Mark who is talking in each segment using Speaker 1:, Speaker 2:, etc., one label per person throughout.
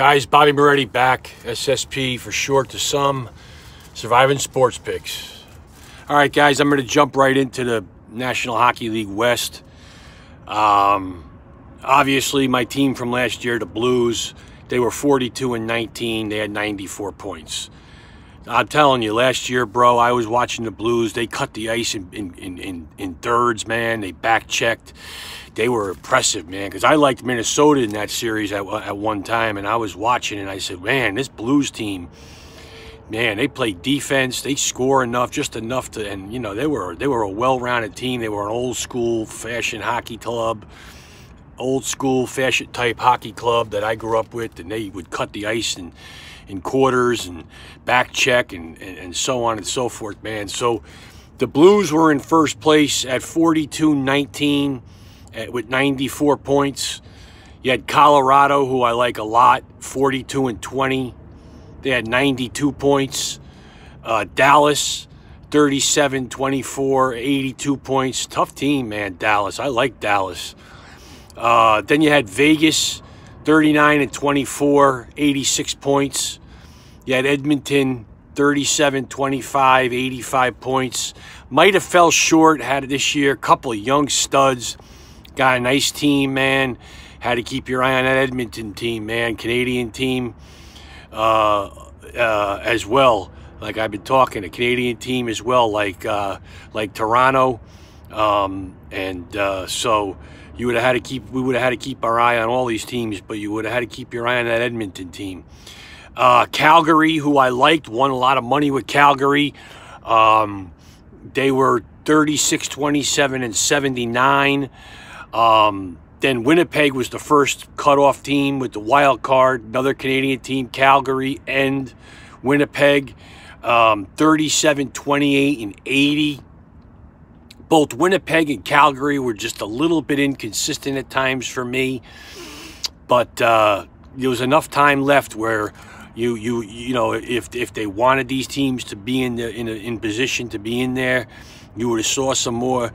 Speaker 1: Guys, Bobby Moretti back, SSP for short to some, Surviving Sports Picks. All right, guys, I'm going to jump right into the National Hockey League West. Um, obviously, my team from last year, the Blues, they were 42 and 19. They had 94 points. I'm telling you, last year, bro, I was watching the Blues. They cut the ice in, in, in, in thirds, man. They back checked they were impressive, man. Because I liked Minnesota in that series at, at one time, and I was watching, and I said, man, this Blues team, man, they play defense. They score enough, just enough to, and you know, they were they were a well-rounded team. They were an old school fashion hockey club, old school fashion type hockey club that I grew up with, and they would cut the ice and in quarters and back check and, and, and so on and so forth, man. So the Blues were in first place at 42 19 with 94 points. You had Colorado, who I like a lot, 42 and 20. They had 92 points. Uh, Dallas, 37, 24, 82 points. Tough team, man, Dallas. I like Dallas. Uh, then you had Vegas, 39 and 24, 86 points. You had Edmonton, 37, 25, 85 points. Might have fell short, had it this year. A couple of young studs. Got a nice team, man. Had to keep your eye on that Edmonton team, man. Canadian team uh, uh, as well. Like I've been talking, a Canadian team as well, like uh, like Toronto, um, and uh, so you would have had to keep. We would have had to keep our eye on all these teams, but you would have had to keep your eye on that Edmonton team. Uh, Calgary, who I liked, won a lot of money with Calgary. Um, they were 36, 27, and 79. Um, then Winnipeg was the first cutoff team with the wild card. Another Canadian team, Calgary and Winnipeg, um, 37, 28, and 80. Both Winnipeg and Calgary were just a little bit inconsistent at times for me, but uh, there was enough time left where you you you know if if they wanted these teams to be in the in a, in position to be in there, you would have saw some more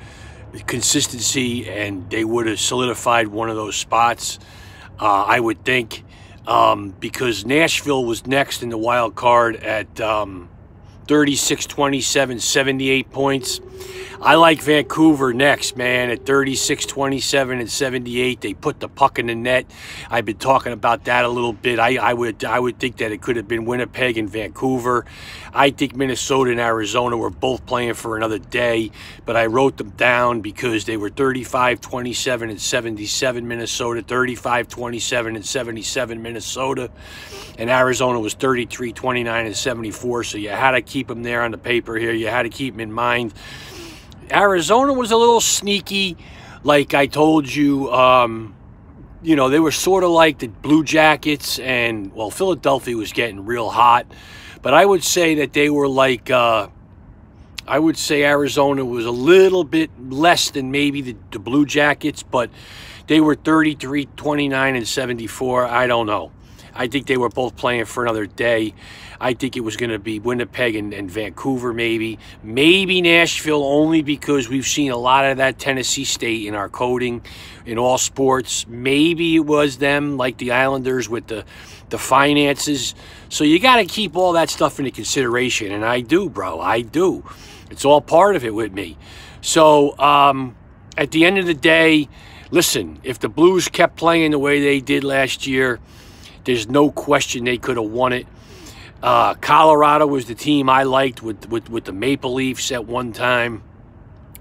Speaker 1: consistency and they would have solidified one of those spots. Uh, I would think um, because Nashville was next in the wild card at um, 36, 27, 78 points. I like Vancouver next, man, at 36, 27, and 78. They put the puck in the net. I've been talking about that a little bit. I, I would I would think that it could have been Winnipeg and Vancouver. I think Minnesota and Arizona were both playing for another day, but I wrote them down because they were 35, 27, and 77 Minnesota, 35, 27, and 77 Minnesota, and Arizona was 33, 29, and 74. So you had to keep them there on the paper here. You had to keep them in mind. Arizona was a little sneaky, like I told you. Um, you know, they were sort of like the Blue Jackets, and well, Philadelphia was getting real hot, but I would say that they were like. Uh, I would say Arizona was a little bit less than maybe the, the Blue Jackets, but they were 33, 29, and 74. I don't know. I think they were both playing for another day. I think it was going to be Winnipeg and, and, Vancouver, maybe. Maybe Nashville, only because we've seen a lot of that Tennessee State in our coding in all sports. Maybe it was them, like the Islanders, with the, the finances. So you got to keep all that stuff into consideration. And I do, bro. I do. It's all part of it with me. So um, at the end of the day, listen, if the Blues kept playing the way they did last year, there's no question they could have won it. Uh, Colorado was the team I liked with, with, with the Maple Leafs at one time.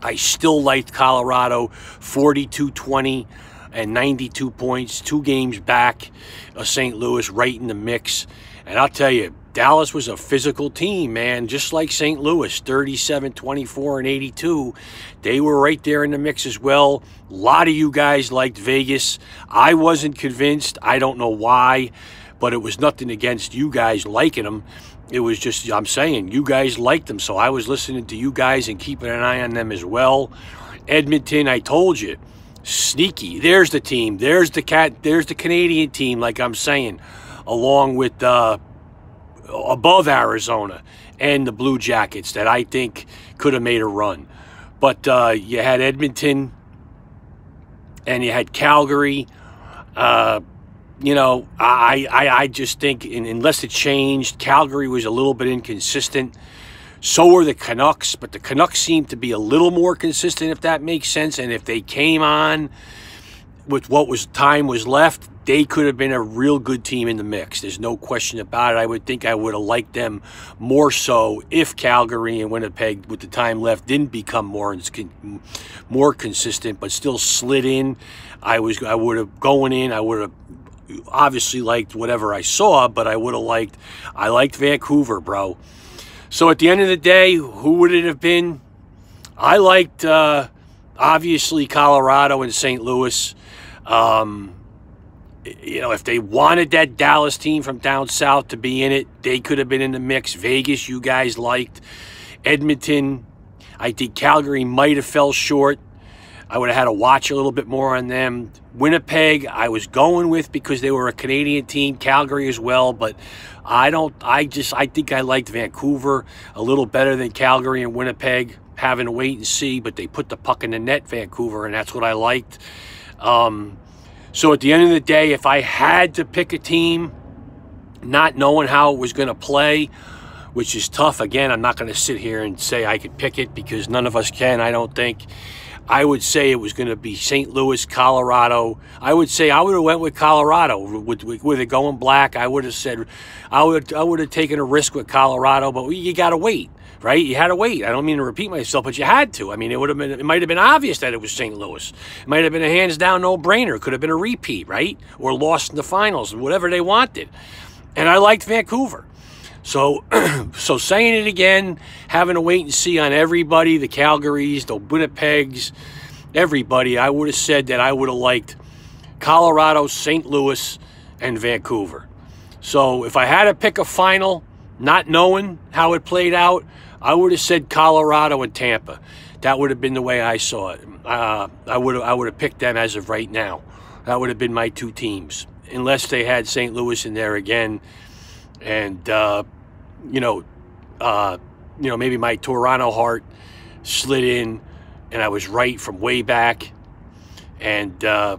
Speaker 1: I still liked Colorado 42 20 and 92 points, two games back of St. Louis, right in the mix. And I'll tell you, Dallas was a physical team, man, just like St. Louis, 37, 24, and 82. They were right there in the mix as well. A lot of you guys liked Vegas. I wasn't convinced. I don't know why, but it was nothing against you guys liking them. It was just, I'm saying, you guys liked them. So I was listening to you guys and keeping an eye on them as well. Edmonton, I told you, sneaky. There's the team. There's the cat. There's the Canadian team, like I'm saying, along with uh, above Arizona and the Blue Jackets that I think could have made a run. But uh, you had Edmonton and you had Calgary. Uh, you know, I, I, I just think in, unless it changed, Calgary was a little bit inconsistent. So were the Canucks, but the Canucks seemed to be a little more consistent, if that makes sense. And if they came on with what was time was left, they could have been a real good team in the mix. There's no question about it. I would think I would have liked them more so if Calgary and Winnipeg, with the time left, didn't become more more consistent, but still slid in. I was I would have going in. I would have obviously liked whatever I saw, but I would have liked I liked Vancouver, bro. So at the end of the day, who would it have been? I liked uh, obviously Colorado and St. Louis. Um, you know, if they wanted that Dallas team from down south to be in it, they could have been in the mix. Vegas, you guys liked. Edmonton, I think Calgary might have fell short. I would have had to watch a little bit more on them. Winnipeg, I was going with because they were a Canadian team. Calgary as well, but I don't. I just I think I liked Vancouver a little better than Calgary and Winnipeg. Having to wait and see, but they put the puck in the net, Vancouver, and that's what I liked. Um, so at the end of the day, if I had to pick a team, not knowing how it was going to play, which is tough. Again, I'm not going to sit here and say I could pick it because none of us can, I don't think. I would say it was going to be St. Louis, Colorado. I would say I would have went with Colorado with, with, with, it going black. I would have said I would I would have taken a risk with Colorado, but you got to wait right? You had to wait. I don't mean to repeat myself, but you had to. I mean, it would have been, it might have been obvious that it was St. Louis. It might have been a hands down no brainer. It could have been a repeat, right? Or lost in the finals, whatever they wanted. And I liked Vancouver. So, so saying it again, having to wait and see on everybody, the Calgarys, the Winnipegs, everybody, I would have said that I would have liked Colorado, St. Louis, and Vancouver. So if I had to pick a final, not knowing how it played out, I would have said Colorado and Tampa. That would have been the way I saw it. Uh, I would have I would have picked them as of right now. That would have been my two teams, unless they had St. Louis in there again, and uh, you know, uh, you know maybe my Toronto heart slid in, and I was right from way back, and uh,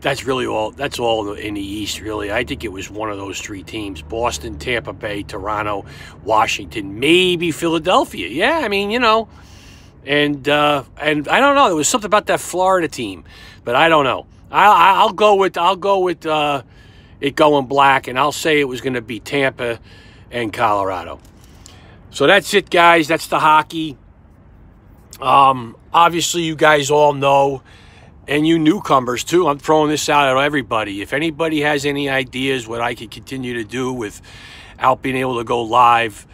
Speaker 1: that's really all. That's all in the East, really. I think it was one of those three teams: Boston, Tampa Bay, Toronto, Washington, maybe Philadelphia. Yeah, I mean, you know, and uh, and I don't know. There was something about that Florida team, but I don't know. I, will go with I'll go with uh, it going black, and I'll say it was going to be Tampa and Colorado. So that's it, guys. That's the hockey. Um, obviously, you guys all know and you newcomers too. I'm throwing this out at everybody. If anybody has any ideas what I could continue to do without being able to go live,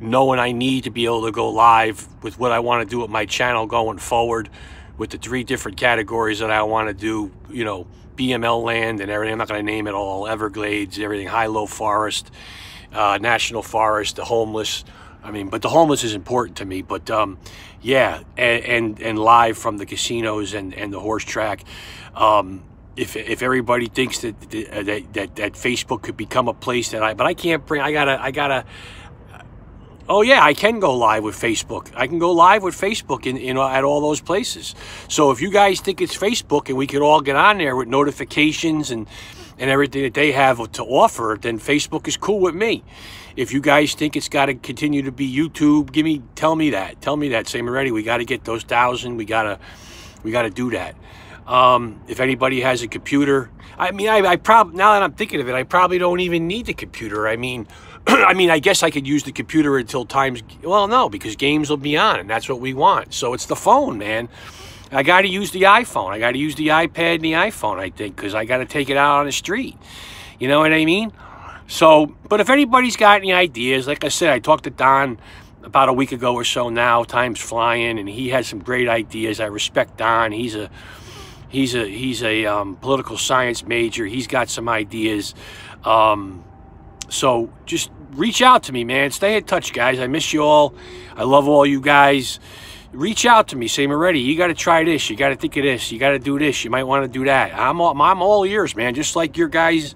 Speaker 1: knowing I need to be able to go live with what I want to do with my channel going forward, with the three different categories that I want to do, you know, BML land and everything. I'm not going to name it all. Everglades, everything, high, low forest, uh, national forest, the homeless. I mean, but the homeless is important to me. But um, yeah, and, and, and live from the casinos and and the horse track. Um, if, if everybody thinks that, that that that Facebook could become a place that I, but I can't bring. I gotta I gotta. Oh yeah, I can go live with Facebook. I can go live with Facebook in, in at all those places. So if you guys think it's Facebook and we could all get on there with notifications and and everything that they have to offer, then Facebook is cool with me. If you guys think it's got to continue to be YouTube, give me, tell me that. Tell me that. Say, Moretti, we got to get those thousand. We gotta, we gotta do that. Um, if anybody has a computer, I mean, I, I probably now that I'm thinking of it, I probably don't even need the computer. I mean, I mean, I guess I could use the computer until times. Well, no, because games will be on, and that's what we want. So it's the phone, man. I got to use the iPhone. I got to use the iPad and the iPhone. I think because I got to take it out on the street. You know what I mean? So, but if anybody's got any ideas, like I said, I talked to Don about a week ago or so now. Time's flying, and he has some great ideas. I respect Don. He's a he's a he's a um, political science major. He's got some ideas. Um, so just reach out to me, man. Stay in touch, guys. I miss you all. I love all you guys. Reach out to me. Say, Moretti, you got to try this. You got to think of this. You got to do this. You might want to do that. I'm all, I'm all ears, man. Just like your guys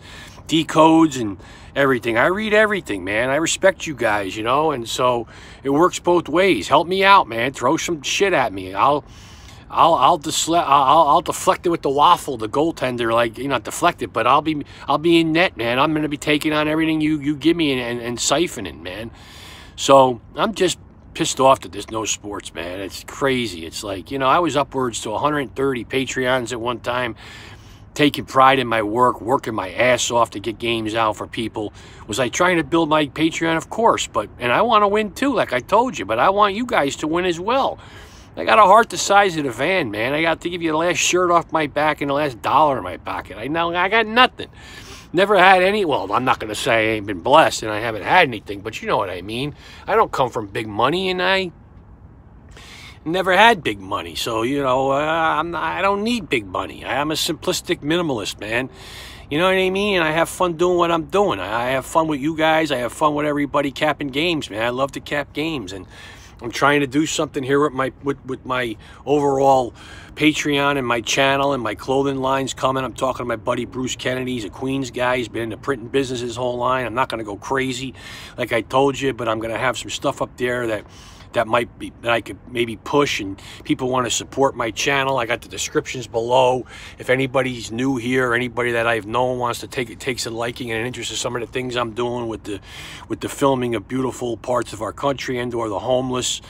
Speaker 1: decodes and everything. I read everything, man. I respect you guys, you know, and so it works both ways. Help me out, man. Throw some shit at me. I'll I'll I'll, deflect I'll I'll deflect it with the waffle, the goaltender, like you know, not deflect it, but I'll be I'll be in net, man. I'm gonna be taking on everything you you give me and, and, and siphoning, man. So I'm just pissed off that there's no sports, man. It's crazy. It's like you know, I was upwards to 130 Patreons at one time taking pride in my work, working my ass off to get games out for people. Was I trying to build my Patreon? Of course, but and I want to win too, like I told you, but I want you guys to win as well. I got a heart the size of the van, man. I got to give you the last shirt off my back and the last dollar in my pocket. I know I got nothing. Never had any, well, I'm not going to say I ain't been blessed and I haven't had anything, but you know what I mean. I don't come from big money and I never had big money. So, you know, uh, I'm I don't need big money. I'm a simplistic minimalist, man. You know what I mean? And I have fun doing what I'm doing. I have fun with you guys. I have fun with everybody capping games, man. I love to cap games. And I'm trying to do something here with my with, with my overall Patreon and my channel and my clothing lines coming. I'm talking to my buddy Bruce Kennedy. He's a Queens guy. He's been in the printing business his whole line. I'm not going to go crazy like I told you, but I'm going to have some stuff up there that that might be that I could maybe push and people want to support my channel. I got the descriptions below. If anybody's new here, anybody that I've known wants to take it takes a liking and an interest in some of the things I'm doing with the with the filming of beautiful parts of our country and or the homeless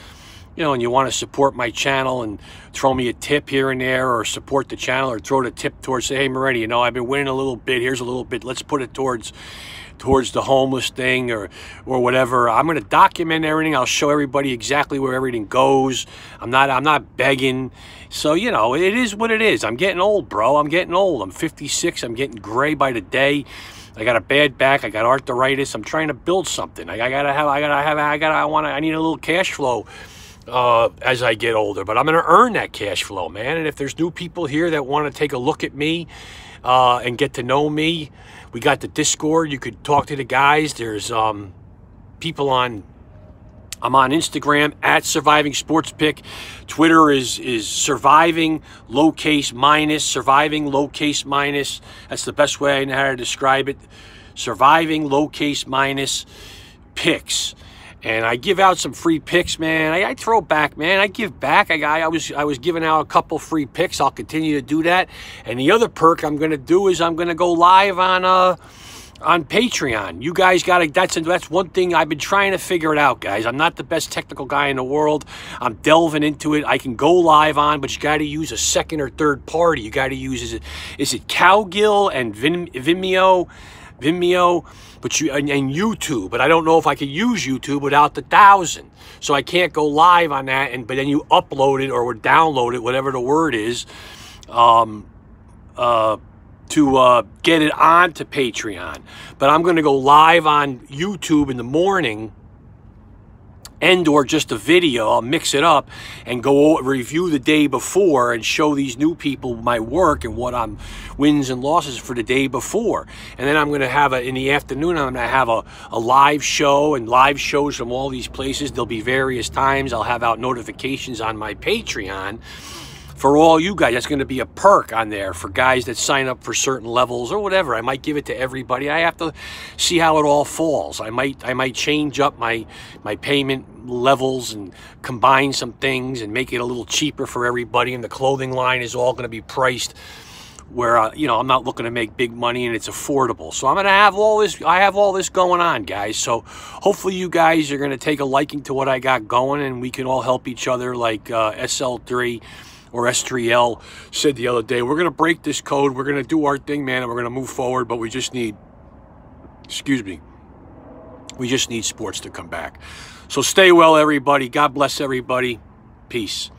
Speaker 1: you know, and you want to support my channel and throw me a tip here and there or support the channel or throw the tip towards, say, hey, Moretti, you know, I've been winning a little bit. Here's a little bit. Let's put it towards towards the homeless thing or or whatever. I'm going to document everything. I'll show everybody exactly where everything goes. I'm not I'm not begging. So, you know, it is what it is. I'm getting old, bro. I'm getting old. I'm 56. I'm getting gray by the day. I got a bad back. I got arthritis. I'm trying to build something. I, I gotta have. I gotta have. I gotta. I want. I need a little cash flow uh, as I get older. But I'm going to earn that cash flow, man. And if there's new people here that want to take a look at me uh, and get to know me, we got the Discord. You could talk to the guys. There's um, people on. I'm on Instagram at Surviving Sports Pick. Twitter is is surviving low case minus surviving low case minus. That's the best way I know how to describe it. Surviving low case minus picks and I give out some free picks, man. I, I throw back, man. I give back. I, I, was I was giving out a couple free picks. I'll continue to do that. And the other perk I'm going to do is I'm going to go live on uh on Patreon. You guys got to that's that's one thing I've been trying to figure it out, guys. I'm not the best technical guy in the world. I'm delving into it. I can go live on, but you got to use a second or third party. You got to use is it is it Cowgill and Vimeo? Vimeo, but you and, and, YouTube. But I don't know if I could use YouTube without the thousand. So I can't go live on that. And but then you upload it or download it, whatever the word is, um, uh, to uh, get it onto Patreon. But I'm going to go live on YouTube in the morning and or just a video i'll mix it up and go review the day before and show these new people my work and what i'm wins and losses for the day before and then i'm going to have a in the afternoon i'm going to have a, a live show and live shows from all these places there'll be various times i'll have out notifications on my patreon for all you guys. That's going to be a perk on there for guys that sign up for certain levels or whatever. I might give it to everybody. I have to see how it all falls. I might I might change up my my payment levels and combine some things and make it a little cheaper for everybody. And the clothing line is all going to be priced where uh, you know I'm not looking to make big money and it's affordable. So I'm going to have all this I have all this going on, guys. So hopefully you guys are going to take a liking to what I got going and we can all help each other like uh, SL3 or S3L said the other day, we're going to break this code. We're going to do our thing, man, and we're going to move forward, but we just need, excuse me, we just need sports to come back. So stay well, everybody. God bless everybody. Peace.